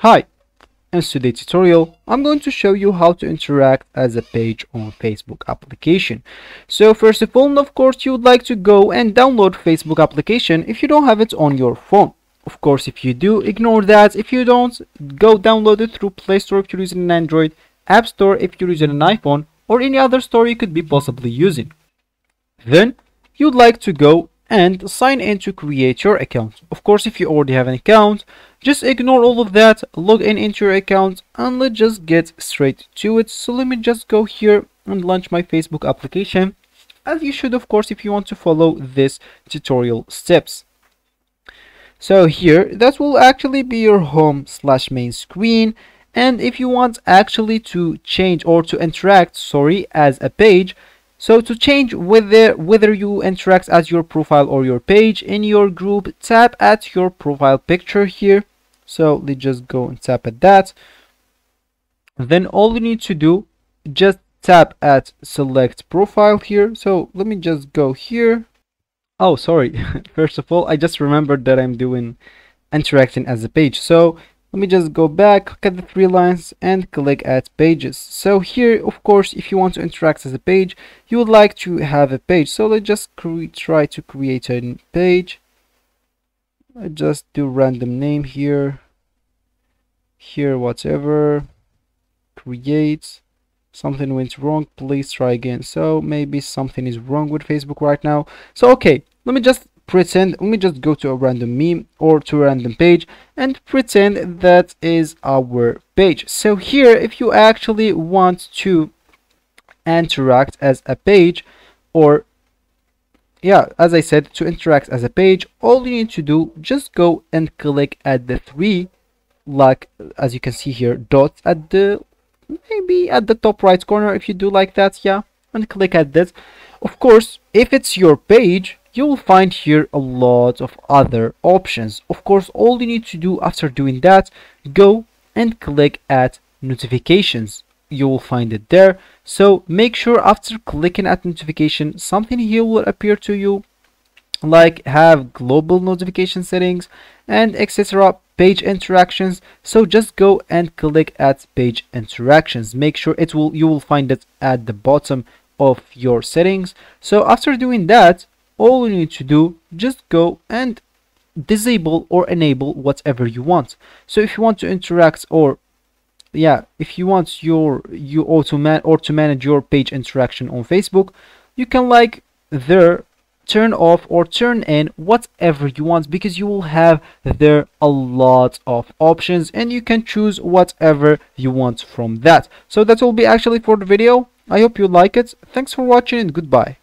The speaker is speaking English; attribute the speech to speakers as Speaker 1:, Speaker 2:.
Speaker 1: Hi, in today's tutorial I'm going to show you how to interact as a page on Facebook application. So first of all of course you would like to go and download Facebook application if you don't have it on your phone. Of course if you do ignore that if you don't go download it through Play Store if you're using an Android, App Store if you're using an iPhone or any other store you could be possibly using. Then you'd like to go and sign in to create your account. Of course, if you already have an account, just ignore all of that, log in into your account, and let's just get straight to it. So let me just go here and launch my Facebook application, as you should, of course, if you want to follow this tutorial steps. So here, that will actually be your home slash main screen. And if you want actually to change or to interact, sorry, as a page, so to change whether whether you interact as your profile or your page in your group, tap at your profile picture here. So let's just go and tap at that. Then all you need to do, just tap at select profile here. So let me just go here. Oh, sorry. First of all, I just remembered that I'm doing interacting as a page. So let me just go back click at the three lines and click add pages. So here of course if you want to interact as a page you would like to have a page. So let's just try to create a page. I just do random name here. Here whatever. Create. Something went wrong please try again. So maybe something is wrong with Facebook right now. So okay let me just pretend let me just go to a random meme or to a random page and pretend that is our page. So here if you actually want to interact as a page or yeah as i said to interact as a page all you need to do just go and click at the three like as you can see here dots at the maybe at the top right corner if you do like that yeah and click at this. Of course if it's your page you will find here a lot of other options. Of course all you need to do after doing that go and click at notifications. You will find it there. So make sure after clicking at notification something here will appear to you like have global notification settings and etc page interactions. So just go and click at page interactions. Make sure it will you will find it at the bottom of your settings. So after doing that all you need to do just go and disable or enable whatever you want. So if you want to interact or yeah if you want your you auto or to manage your page interaction on facebook you can like there turn off or turn in whatever you want because you will have there a lot of options and you can choose whatever you want from that. So that will be actually for the video. I hope you like it. Thanks for watching and goodbye